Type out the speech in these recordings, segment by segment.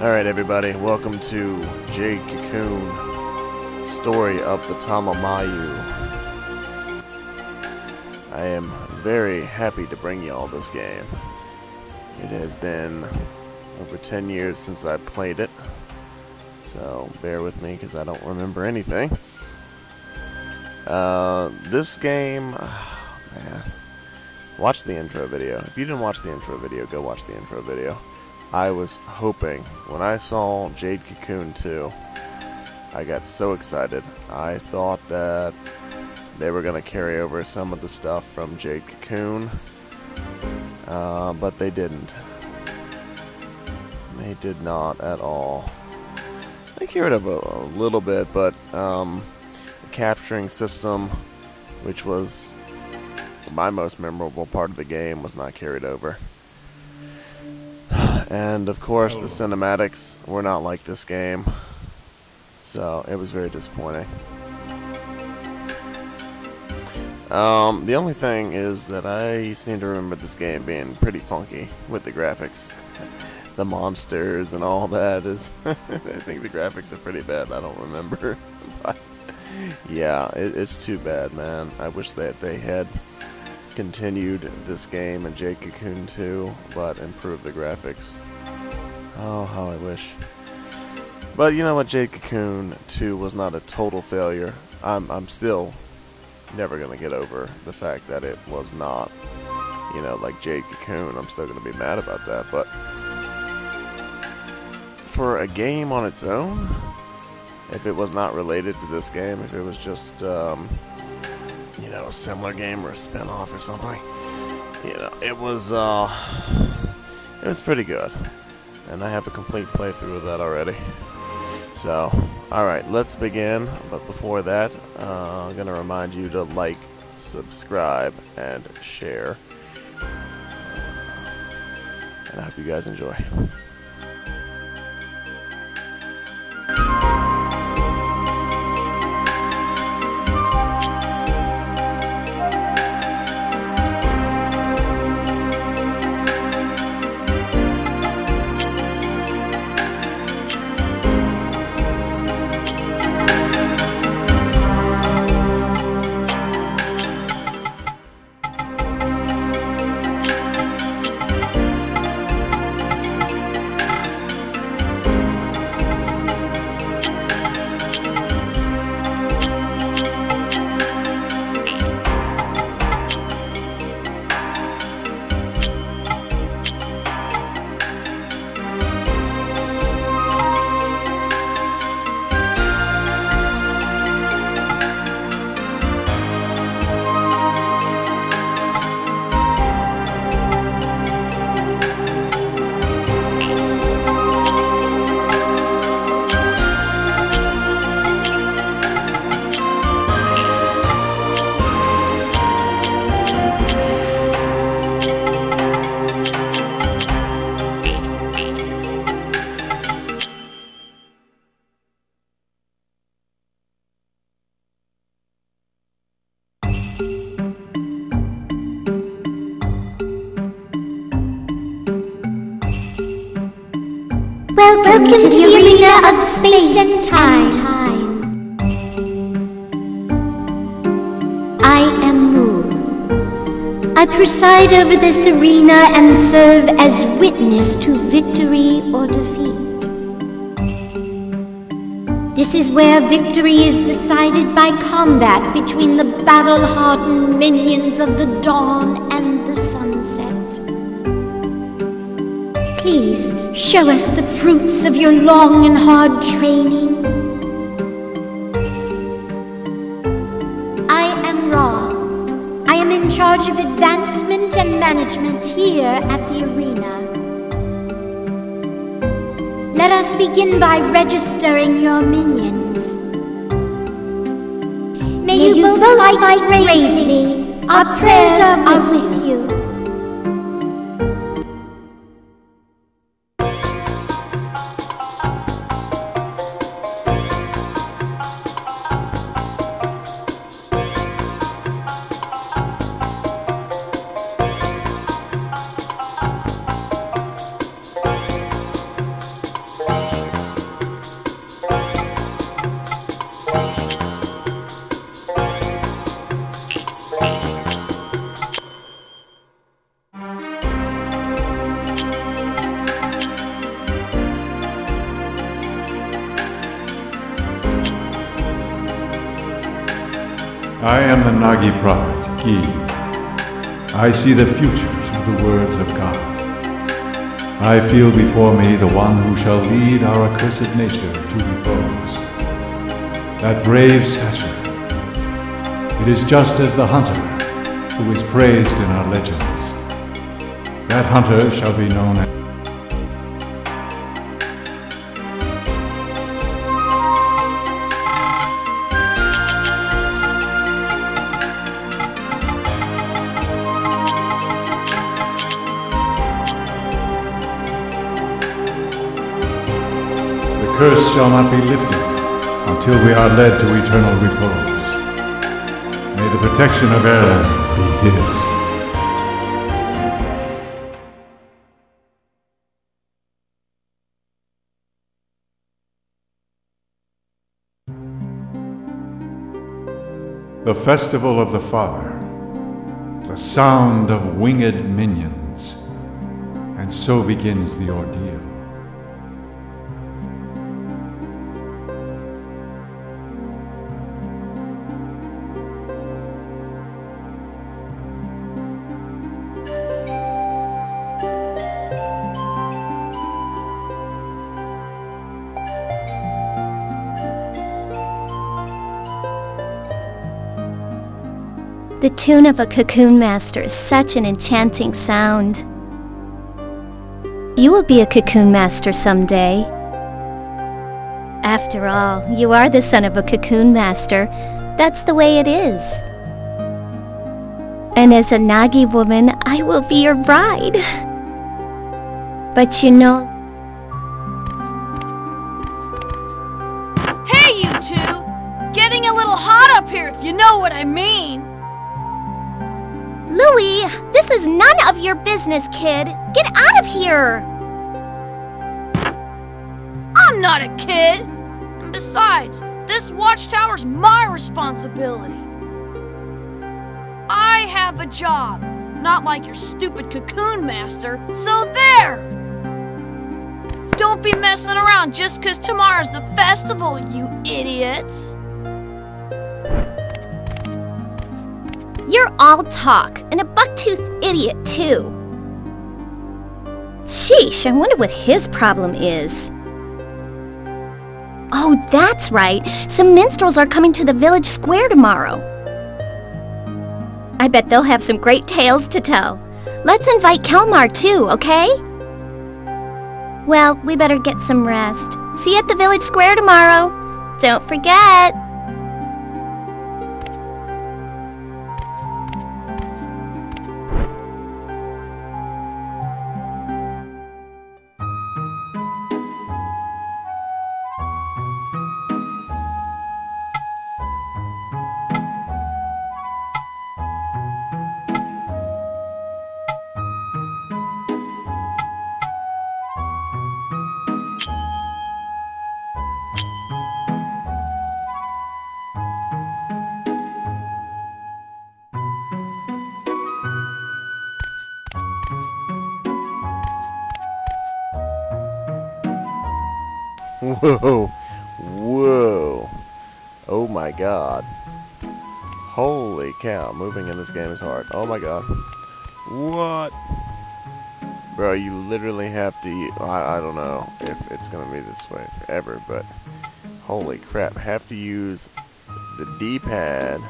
Alright everybody, welcome to Jade Cocoon, Story of the Tamamayu. I am very happy to bring y'all this game. It has been over 10 years since I played it, so bear with me because I don't remember anything. Uh, this game, oh, man, watch the intro video. If you didn't watch the intro video, go watch the intro video. I was hoping, when I saw Jade Cocoon 2, I got so excited. I thought that they were going to carry over some of the stuff from Jade Cocoon, uh, but they didn't. They did not at all. They carried over a, a little bit, but um, the capturing system, which was my most memorable part of the game, was not carried over. And of course, the cinematics were not like this game. So it was very disappointing. Um, the only thing is that I seem to remember this game being pretty funky with the graphics. The monsters and all that is. I think the graphics are pretty bad. I don't remember. but yeah, it, it's too bad, man. I wish that they had continued this game in Jade Cocoon 2, but improved the graphics. Oh, how I wish. But you know what, Jade Cocoon 2 was not a total failure. I'm, I'm still never going to get over the fact that it was not, you know, like Jade Cocoon. I'm still going to be mad about that, but for a game on its own, if it was not related to this game, if it was just, um, know, a similar game or a spin-off or something. You know, it was, uh, it was pretty good. And I have a complete playthrough of that already. So, alright, let's begin. But before that, uh, I'm going to remind you to like, subscribe, and share. And I hope you guys enjoy. Welcome, to the arena of space and time. I am Mu. I preside over this arena and serve as witness to victory or defeat. This is where victory is decided by combat between the battle-hardened minions of the dawn and the sunset. Please show us the fruits of your long and hard training. I am Ra. I am in charge of advancement and management here at the arena. Let us begin by registering your minions. May, you, both, fight, bravely. Our prayers are with you. I am the Nagi prophet, Gi. I see the future through the words of God. I feel before me the one who shall lead our accursed nature to repose. That brave stature. It is just as the hunter who is praised in our legends. That hunter shall be known as curse shall not be lifted until we are led to eternal repose. May the protection of Erlen be his. The Festival of the Father, the sound of winged minions, and so begins the ordeal. The tune of a cocoon master is such an enchanting sound. You will be a cocoon master someday. After all, you are the son of a cocoon master. That's the way it is. And as a Nagi woman, I will be your bride. But you know, Louis, this is none of your business, kid. Get out of here. I'm not a kid. And besides, this watchtower's my responsibility. I have a job, not like your stupid cocoon master, so there! Don't be messing around just 'cause tomorrow's the festival, you idiots! You're all talk, and a buck-toothed idiot, too. Sheesh, I wonder what his problem is. Oh, that's right. Some minstrels are coming to the village square tomorrow. I bet they'll have some great tales to tell. Let's invite Kelmar too, okay? Well, we better get some rest. See you at the village square tomorrow. Don't forget. Whoa. Whoa. Oh my god. Holy cow. Moving in this game is hard. Oh my god. What? Bro, you literally have to... I don't know if it's going to be this way forever, but... Holy crap. Have to use the D-pad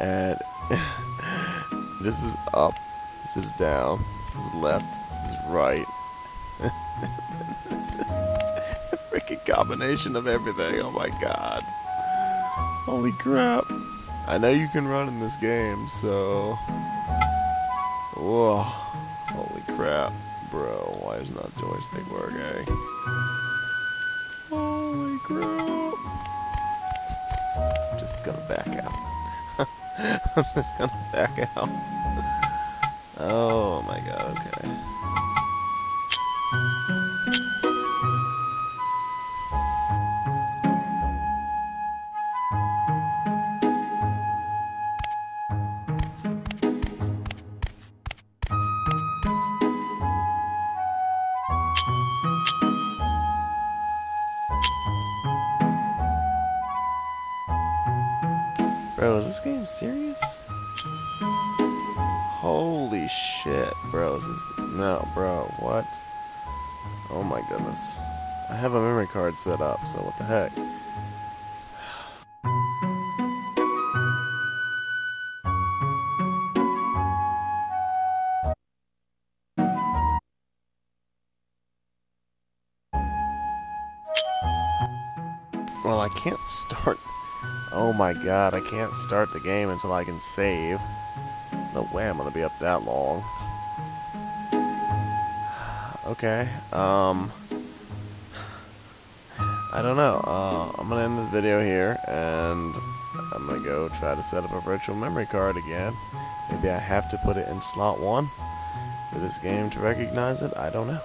and... this is up. This is down. This is left. This is right. this is freaking combination of everything. Oh my god. Holy crap. I know you can run in this game, so. Whoa. Holy crap. Bro, why is not joystick working? Holy crap. I'm just gonna back out. I'm just gonna back out. Oh my god, okay. Bro, is this game serious? Holy shit, bro. Is this... No, bro, what? Oh my goodness. I have a memory card set up, so what the heck? Well, I can't start... Oh my god, I can't start the game until I can save. There's no way I'm gonna be up that long. okay, um... I don't know. Uh, I'm gonna end this video here, and I'm gonna go try to set up a virtual memory card again. Maybe I have to put it in slot 1 for this game to recognize it. I don't know.